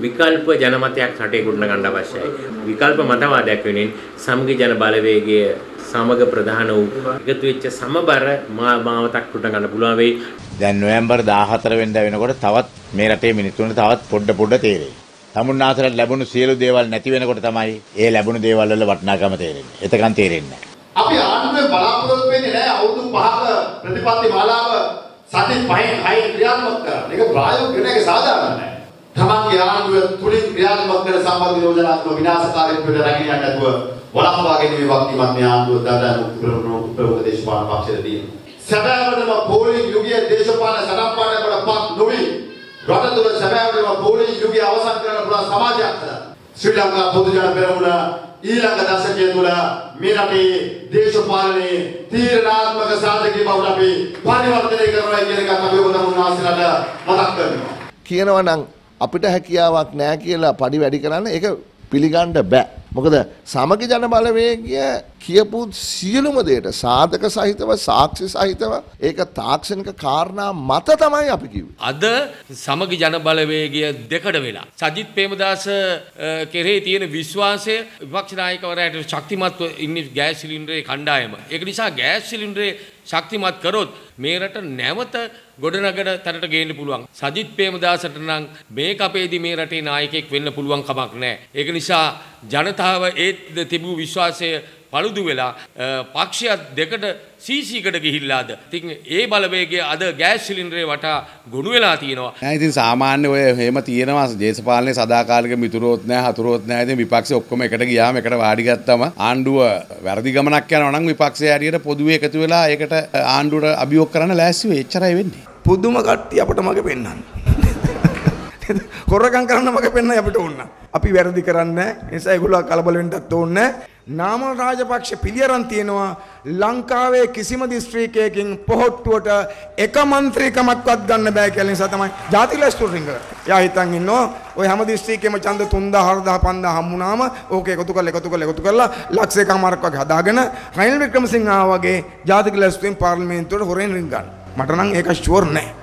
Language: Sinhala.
විකල්ප ජනමතයක් රටේ ගොඩනගන්න අවශ්‍යයි. විකල්ප මතවාදයක් වෙනින් සමගි ජන බලවේගය සමග ප්‍රධාන වූ එකතු වෙච්ච සමබර මාවතක් ගොඩනගන්න පුළුවන් වෙයි. දැන් නොවැම්බර් 14 වෙනිදා වෙනකොට තවත් මේ රටේ මිනිස්සුන්ට තවත් පොඩ පොඩ තේරෙයි. තමුන්නාසලට ලැබුණු සියලු දේවල් නැති වෙනකොට තමයි ඒ ලැබුණු දේවල් වල වටිනාකම තේරෙන්නේ. එතකන් තේරෙන්නේ නැහැ. අපි ආණ්ඩුවේ බලාපොරොත්තු වෙන්නේ නැහැ අවුරුදු 5ක ප්‍රතිපත්ති මාලාව සති 5න් 6න් ක්‍රියාත්මක කරන්න. ඒක ප්‍රායෝගික වෙන එක සාධාරණ නැහැ. තමන්ගේ ආණ්ඩුව තුලින් ක්‍රියාත්මක කරන සම්බන්ධ යෝජනාත්මක විනාශකාරීත්වයට රැගෙන යන්න නැතුව වළක්වා ගැනීමේ වගකීමක් මේ ආණ්ඩුව දඩ මුක්ති කරන උපවක දේශපාලන පක්ෂයට තියෙනවා. සැබෑවටම පෝලිං යුගයේ දේශපාලන සටන්පාඩයකට පත් නොවි රට තුළ සැබෑවටම පෝලිං යුගය අවසන් කරන්න පුළුවන් සමාජයක් හදන්න. ශ්‍රී ලංකා පොදු ජන පෙරමුණ ඊළඟ දශකය තුළ මේ රටේ දේශපාලනයේ තීරණාත්මක සාධකී බවට අපි පරිවර්තනය කරනවා කියන එකත් අපි ඔබ තමුන්නාසලට මතක් කරනවා. කියනවා නම් අපිට හැකියාවක් නැහැ කියලා පඩි වැඩි කරන්න ඒක පිළිගන්න බෑ. මොකද සමගි ජන බලවේගය කියපු සියලුම දේට සාධක සහිතව සාක්ෂි සහිතව ඒක තාක්ෂණික කාරණා මත තමයි අපි කිව්වේ. අද සමගි ජන බලවේගය දෙකඩ වෙලා. සජිත් ප්‍රේමදාස කෙරෙහි තියෙන විශ්වාසය විපක්ෂ නායකවරයාට ශක්තිමත්ව ඉන්නේ ගෑස් සිලින්ඩරේ කණ්ඩායම. ඒක නිසා ගෑස් සිලින්ඩරේ ශක්තිමත් කරොත් මේ රට නැවත ගොඩනගන තැනට ගේන්න පුළුවන්. සජිත් ප්‍රේමදාසට නම් මේක අපේදී මේ රටේ නායකයෙක් වෙන්න පුළුවන් කමක් නැහැ. ඒක නිසා ජනතාව ඒ තිබූ විශ්වාසය පළුදු වෙලා පක්ෂයක් දෙකට සීසීකට ගිහිල්ලාද. ඉතින් ඒ බලවේගය අද ගෑස් සිලින්ඩරේ වටා ගොනු වෙලා තියෙනවා. නෑ ඉතින් සාමාන්‍ය ඔය එහෙම තියෙනවා දේශපාලනේ සදාකාලික මිතුරොත් නෑ හතුරොත් නෑ ඉතින් විපක්ෂ ඔක්කොම එකට ගියාම එකට වාඩි ගත්තම ආණ්ඩුව වැරදි ගමනක් යනවා නම් විපක්ෂය හරියට පොදුවේ එකතු වෙලා ඒකට ආණ්ඩුවට අභියෝග කරන්න ලෑස්ති වෙයි. එච්චරයි වෙන්නේ. පුදුම කට්ටිය අපට මගේ පෙන්වන්න. හොරකම් කරන්න මග පෙන්නයි අපිට ඕන. අපි වැරදි කරන්නේ නිසා ඒගොල්ලෝ කලබල වෙන්නත් ඕනේ. නාමල් රාජපක්ෂ පිළියරන් තියෙනවා ලංකාවේ කිසිම දිස්ත්‍රික්කයකින් පොහොට්ටුවට එක മന്ത്രിකමක්වත් ගන්න බෑ කියලා නිසා තමයි ජාතික ලැස්තුරින් කරන්නේ. යා හිතන් ඉන්නෝ ඔය හැම දිස්ත්‍රික්කෙම ඡන්ද 3000 4000 5000 හම්බුනාම ඕක එකතු කරලා එකතු කරලා එකතු කරලා ලක්ෂ එකමාරක් වගේ හදාගෙන රනිල් වික්‍රමසිංහ වගේ ජාතික ලැස්තුවෙන් පාර්ලිමේන්තුවට හොරෙන් රින් ගන්න. මට නම් ඒක ෂුවර් නෑ.